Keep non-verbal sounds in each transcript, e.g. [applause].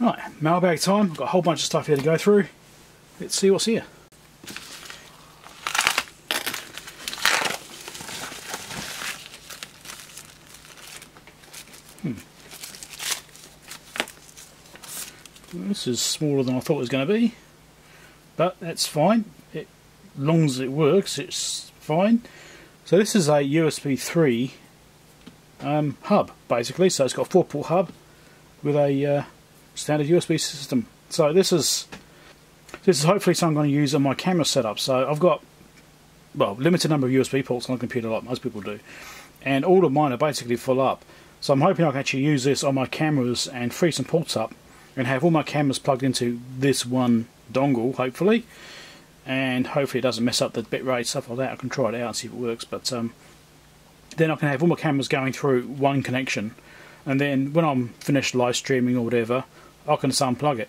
Right, mailbag time. I've got a whole bunch of stuff here to go through. Let's see what's here. Hmm. This is smaller than I thought it was going to be, but that's fine. It, as long as it works, it's fine. So this is a USB 3 um, hub, basically. So it's got a four-port hub with a uh, standard USB system. So this is this is hopefully something I'm going to use on my camera setup. So I've got well limited number of USB ports on a computer like most people do, and all of mine are basically full up. So I'm hoping I can actually use this on my cameras and free some ports up and have all my cameras plugged into this one dongle, hopefully. And hopefully it doesn't mess up the bitrate, stuff like that. I can try it out and see if it works. But um, then I can have all my cameras going through one connection. And then when I'm finished live streaming or whatever, I can just unplug it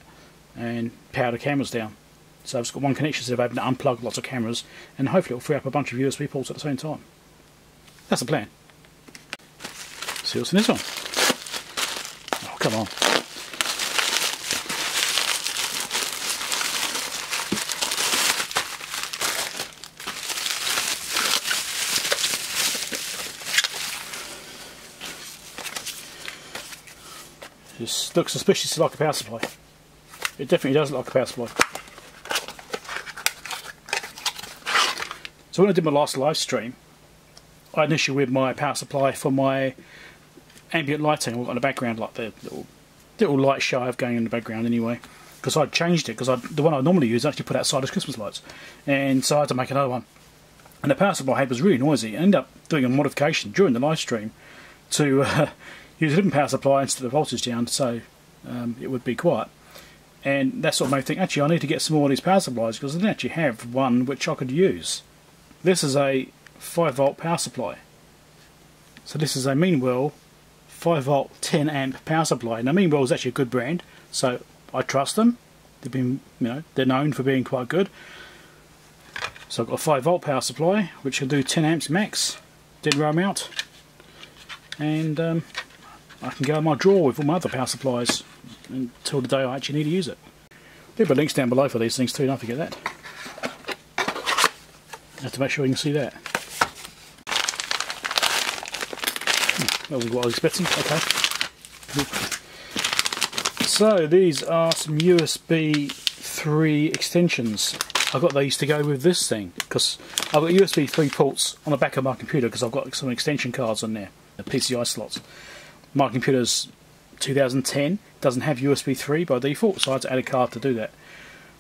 and power the cameras down. So I've just got one connection instead of having to unplug lots of cameras. And hopefully it'll free up a bunch of USB ports at the same time. That's the plan. See what's in this one. Oh, come on. This looks suspiciously like a power supply. It definitely does look like a power supply. So when I did my last live stream, I had an issue with my power supply for my ambient lighting. In the background like the little, little light show I going in the background anyway. Because I'd changed it, because the one I normally use actually put outside as Christmas lights. And so I had to make another one. And the power supply I had was really noisy. I ended up doing a modification during the live stream to uh, [laughs] use a different power supply instead of voltage down so um, it would be quiet. And that sort of made me think, actually I need to get some more of these power supplies because I didn't actually have one which I could use. This is a 5 volt power supply. So this is a Mean Well 5 volt 10 amp power supply. Now Mean Well is actually a good brand, so I trust them. They've been, you know, they're known for being quite good. So I've got a 5 volt power supply which can do 10 amps max, DIN rail mount, and um, I can go in my drawer with all my other power supplies until the day I actually need to use it. There'll be links down below for these things too, don't forget that. I have to make sure you can see that. Hmm, that was what I was expecting, okay. So these are some USB 3 extensions. I've got these to go with this thing because I've got USB 3 ports on the back of my computer because I've got some extension cards on there, the PCI slots my computer's 2010 doesn't have USB 3 by default so I had to add a card to do that.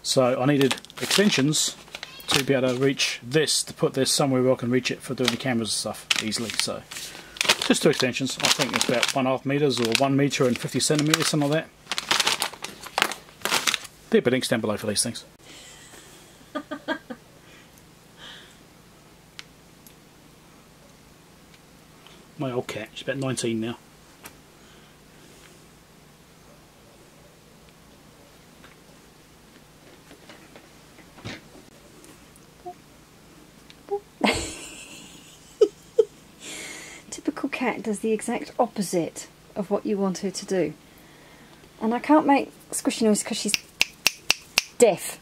So I needed extensions to be able to reach this to put this somewhere where I can reach it for doing the cameras and stuff easily. So just two extensions. I think it's about one half meters or one meter and 50 centimeters something like that. There'll be links down below for these things. [laughs] My old cat she's about 19 now cat does the exact opposite of what you want her to do. And I can't make squishy noise because she's deaf.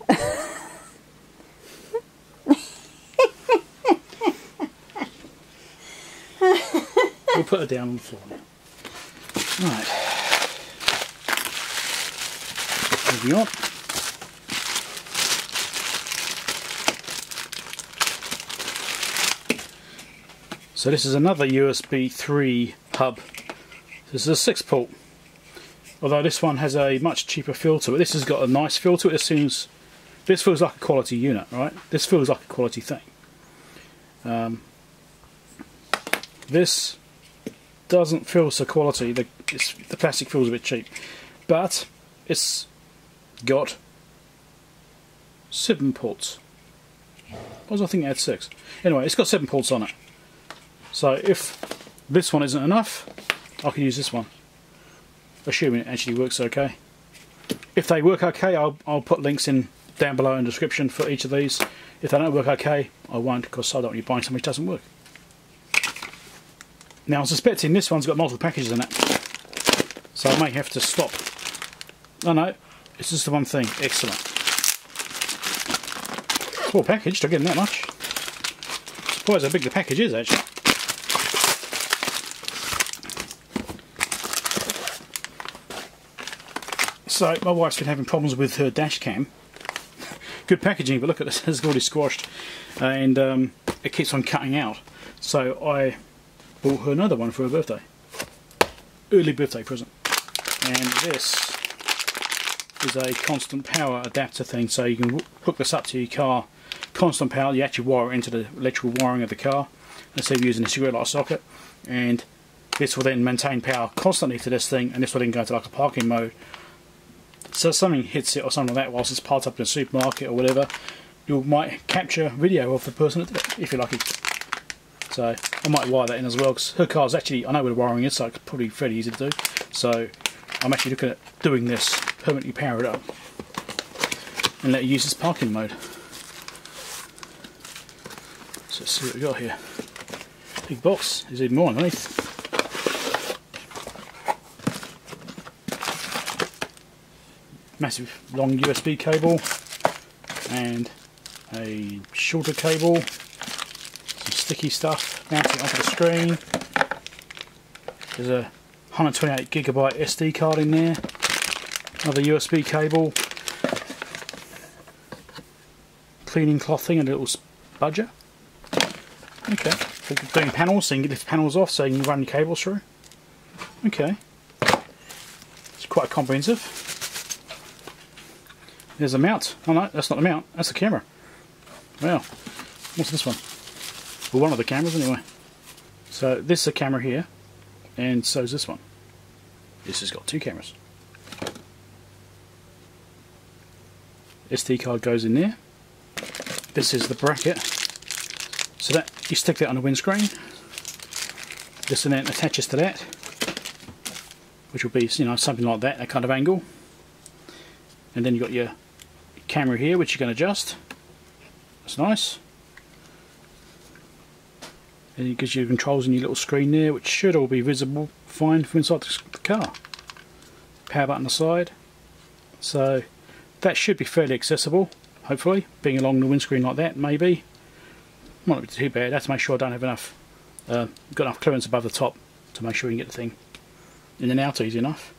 we'll put her down on the floor now. Right. Moving on. So this is another USB 3 hub. This is a 6 port. Although this one has a much cheaper filter, it. This has got a nice it. It seems this feels like a quality unit, right? This feels like a quality thing. Um, this doesn't feel so quality. The, the plastic feels a bit cheap, but it's got seven ports. What was I thinking it had six? Anyway, it's got seven ports on it. So if this one isn't enough, I can use this one, assuming it actually works okay. If they work okay, I'll, I'll put links in down below in the description for each of these. If they don't work okay, I won't because I don't want you buying something which doesn't work. Now I'm suspecting this one's got multiple packages in it, so I may have to stop Oh no, it's just the one thing. Excellent. Small package, don't get that much. Surprised how big the package is actually. So my wife's been having problems with her dash cam. Good packaging, but look at this, [laughs] it's already squashed. And um, it keeps on cutting out. So I bought her another one for her birthday. Early birthday present. And this is a constant power adapter thing, so you can hook this up to your car. Constant power, you actually wire it into the electrical wiring of the car instead of using a cigarette light socket. And this will then maintain power constantly to this thing, and this will then go into like a parking mode. So something hits it or something like that whilst it's parked up in a supermarket or whatever, you might capture video of the person that did it, if you're lucky. So I might wire that in as well, because her car's actually, I know where the wiring is, so it's probably fairly easy to do. So I'm actually looking at doing this, permanently power it up, and let it use this parking mode. So let's see what we got here. Big box, there's even more underneath. Massive long USB cable and a shorter cable, some sticky stuff mounted onto the screen. There's a 128 gigabyte SD card in there, another USB cable, cleaning cloth thing, and a little spudger. Okay, doing panels, so you can lift panels off so you can run cables through. Okay, it's quite comprehensive. There's a mount. Oh no, that's not the mount, that's the camera. Wow, what's this one? Well, one of the cameras anyway. So this is a camera here, and so is this one. This has got two cameras. SD card goes in there. This is the bracket. So that you stick that on the windscreen. This then attaches to that, which will be you know something like that, that kind of angle. And then you've got your camera here, which you can adjust. That's nice. And it gives you controls in your little screen there, which should all be visible fine from inside the car. Power button on the side. So that should be fairly accessible, hopefully. Being along the windscreen like that, maybe. Might not be too bad. I have to make sure I don't have enough, uh, got enough clearance above the top to make sure you can get the thing in and out easy enough.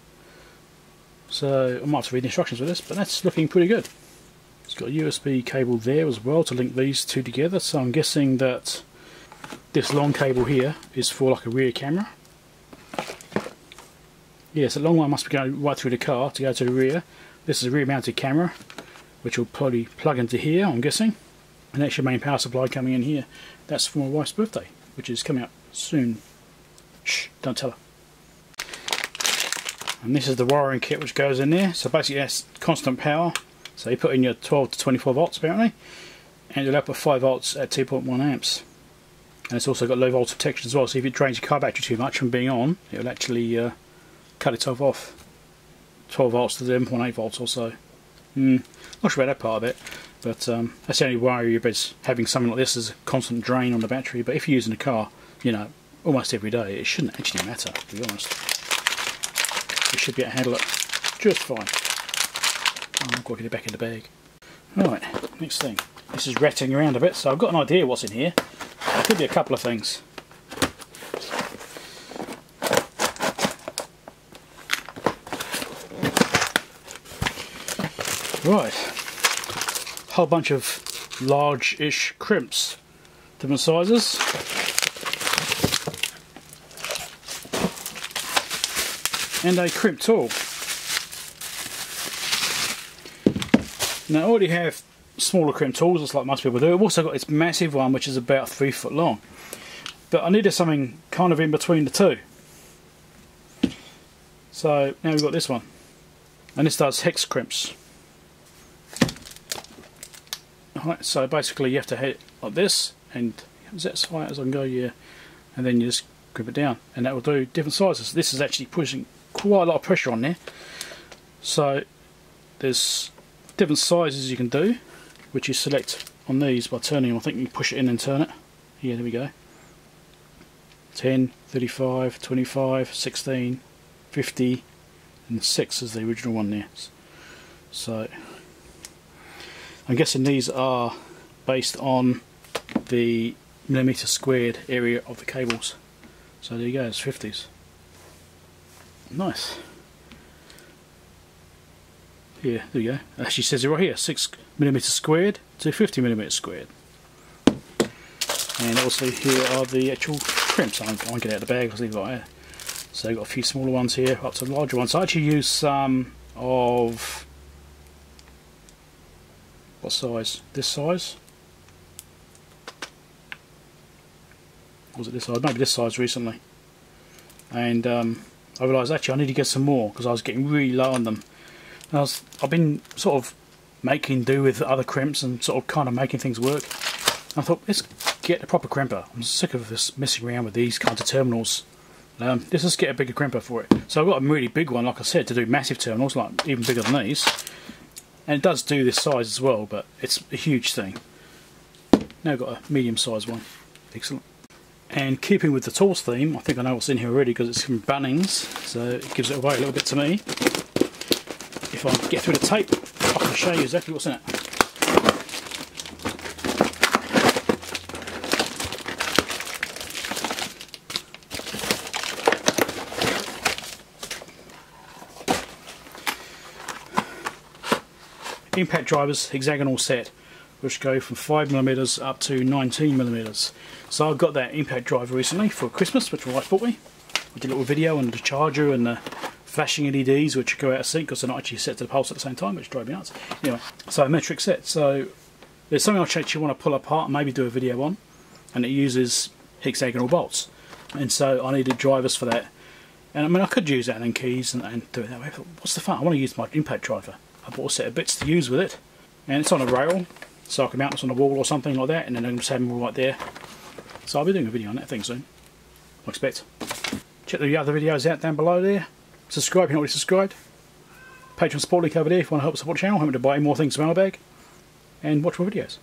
So I might have to read the instructions for this, but that's looking pretty good. It's got a USB cable there as well to link these two together, so I'm guessing that this long cable here is for like a rear camera. Yes, a long one must be going right through the car to go to the rear. This is a rear mounted camera, which will probably plug into here, I'm guessing. And that's your main power supply coming in here. That's for my wife's birthday, which is coming up soon. Shh, don't tell her. And this is the wiring kit which goes in there. So basically that's constant power. So you put in your 12 to 24 volts apparently. And you'll output 5 volts at 2.1 amps. And it's also got low voltage protection as well, so if it drains your car battery too much from being on, it'll actually uh, cut itself off. 12 volts to 7.8 volts or so. Mm, not sure about that part of it, but um, that's the only worry about having something like this as a constant drain on the battery. But if you're using a car, you know, almost every day, it shouldn't actually matter, to be honest. You should be able to handle it just fine. Oh, I've got to get it back in the bag. Right, next thing. This is rattling around a bit, so I've got an idea what's in here. There could be a couple of things. Right, whole bunch of large-ish crimps, different sizes. And a crimp tool. Now I already have smaller crimp tools, just like most people do. I've also got this massive one which is about three foot long. But I needed something kind of in between the two. So now we've got this one. And this does hex crimps. So basically you have to hit it like this and is that as far as I can go, yeah. And then you just grip it down and that will do different sizes. This is actually pushing quite a lot of pressure on there. So there's different sizes you can do which you select on these by turning them. I think you push it in and turn it. Yeah, there we go. 10, 35, 25, 16, 50, and 6 is the original one there. So I'm guessing these are based on the millimeter squared area of the cables. So there you go, it's 50s. Nice. Here, there you go. Actually says it right here, 6 millimeter squared to 50 millimeter squared. And also here are the actual crimps. I won't get out of the bag, I'll leave it right here. So I've got a few smaller ones here, up to larger ones. I actually use some of what size? This size? was it this size? Maybe this size recently. And um, I realised actually I need to get some more because I was getting really low on them. I was, I've been sort of making do with other crimps and sort of kind of making things work. I thought let's get a proper crimper. I'm sick of this messing around with these kinds of terminals. Um, let's just get a bigger crimper for it. So I've got a really big one, like I said, to do massive terminals, like even bigger than these. And it does do this size as well, but it's a huge thing. Now I've got a medium sized one. Excellent. And keeping with the tools theme, I think I know what's in here already because it's from Bunnings, so it gives it away a little bit to me. If I get through the tape, I can show you exactly what's in it. Impact drivers, hexagonal set which go from 5mm up to 19mm. So I got that impact driver recently for Christmas, which my wife bought me. I did a little video on the charger and the flashing LEDs which go out of sync because they're not actually set to the pulse at the same time, which drives me nuts. Anyway, so metric set. So there's something I actually want to pull apart and maybe do a video on, and it uses hexagonal bolts. And so I needed drivers for that. And I mean, I could use Allen keys and, and do it that way. But what's the fun? I want to use my impact driver. I bought a set of bits to use with it, and it's on a rail, so I can mount this on a wall or something like that and then I can just have them right there. So I'll be doing a video on that thing soon, I expect. Check the other videos out down below there. Subscribe if you're not already subscribed. Patreon support link over there if you want to help support the channel. I'm to buy more things from our bag. And watch more videos.